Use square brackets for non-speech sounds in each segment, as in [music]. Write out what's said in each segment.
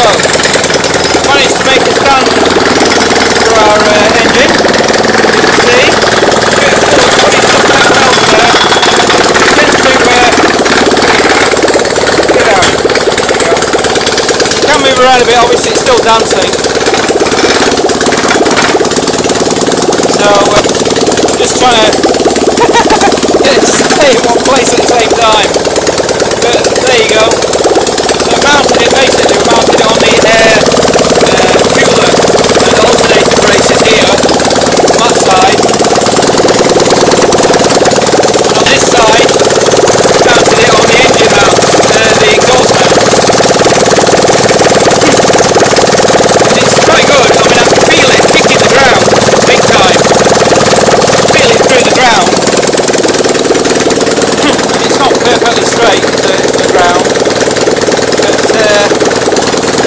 managed to make a stand for our uh, engine. Can there. Uh, get out. Move around a bit. Obviously, it's still dancing. So uh, just trying to get it to stay in one place at the same time. But there you go. So mounted it basically, we mounted it on the air uh, cooler and alternator braces here on that side. And on this side, we mounted it on the engine mount, uh, the exhaust mount. And it's quite good. I mean, I can feel it kicking the ground big time. Feel it through the ground. it's not perfectly straight, the, the ground. But, uh,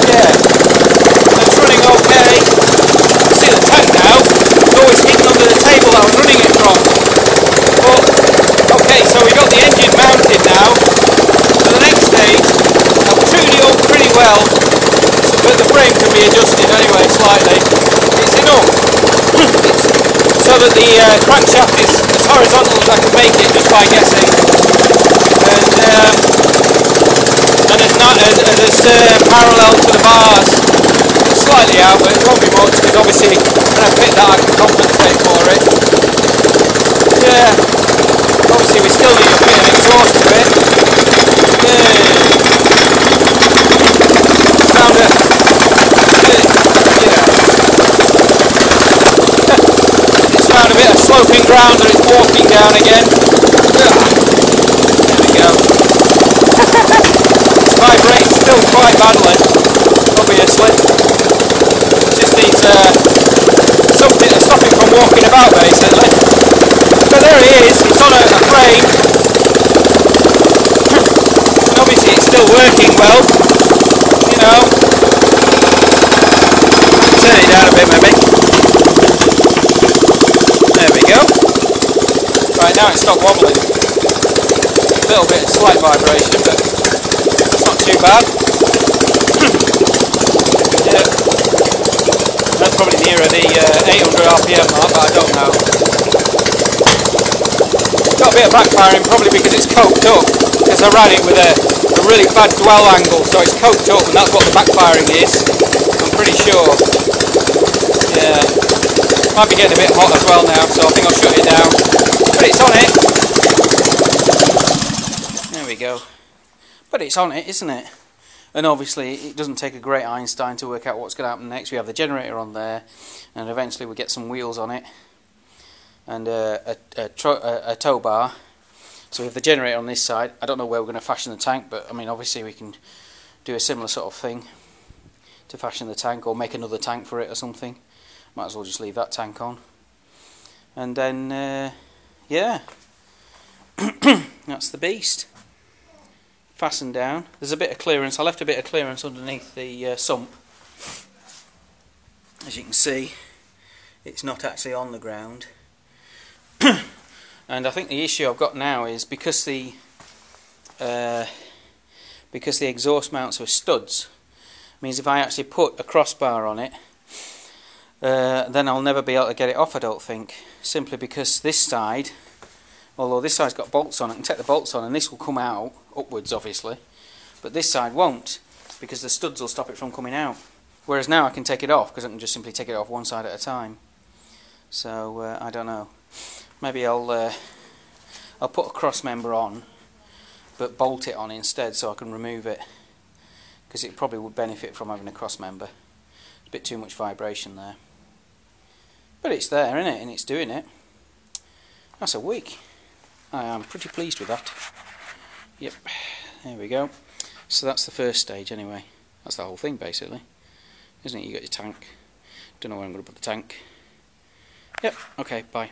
yeah. It's running okay. See the tank now. It's always hidden under the table I was running it from. But, okay, so we got the engine mounted now. So the next stage, I've tuned it up pretty well. So, but the frame can be adjusted anyway, slightly. It's enough. so that the uh, crankshaft is as horizontal as I can make it just by guessing. And, um, and it's not as, it's uh, parallel to the bars. Slightly out, but it won't be much because obviously when I fit that I can compensate for it. Yeah. Obviously we still need a bit of exhaust to it. Yeah. Found a, yeah. it's found a bit of sloping ground that it's walking down again. There we go. it's vibrating still quite badly, obviously. Just needs uh, something to stop it from walking about basically. But there it is, it's on a, a frame. and obviously it's still working well, you know. Turn it down a bit maybe. There we go. Now it's stopped wobbling. A little bit of slight vibration, but that's not too bad. [clears throat] yeah. That's probably nearer the uh, 800 RPM mark, but I don't know. Got a bit of backfiring, probably because it's coked up. Because I ran it with a, a really bad dwell angle, so it's coked up, and that's what the backfiring is. I'm pretty sure. Yeah. Might be getting a bit hot as well now, so I think I'll shut it down. But it's on it. There we go. But it's on it, isn't it? And obviously, it doesn't take a great Einstein to work out what's going to happen next. We have the generator on there, and eventually we get some wheels on it, and uh, a, a, a, a tow bar. So we have the generator on this side. I don't know where we're going to fashion the tank, but I mean, obviously, we can do a similar sort of thing to fashion the tank, or make another tank for it or something. Might as well just leave that tank on. And then, uh, yeah, [clears throat] that's the beast. Fastened down. There's a bit of clearance. I left a bit of clearance underneath the uh, sump. As you can see, it's not actually on the ground. [clears throat] and I think the issue I've got now is because the uh, because the exhaust mounts are studs, means if I actually put a crossbar on it, uh, then I'll never be able to get it off, I don't think. Simply because this side, although this side's got bolts on, I can take the bolts on and this will come out, upwards obviously, but this side won't, because the studs will stop it from coming out. Whereas now I can take it off, because I can just simply take it off one side at a time. So, uh, I don't know. Maybe I'll, uh, I'll put a cross member on, but bolt it on instead so I can remove it. Because it probably would benefit from having a cross member. It's a bit too much vibration there. But it's there, isn't it? And it's doing it. That's a week. I am pretty pleased with that. Yep, there we go. So that's the first stage anyway. That's the whole thing basically. Isn't it? You got your tank. Don't know where I'm going to put the tank. Yep, okay, bye.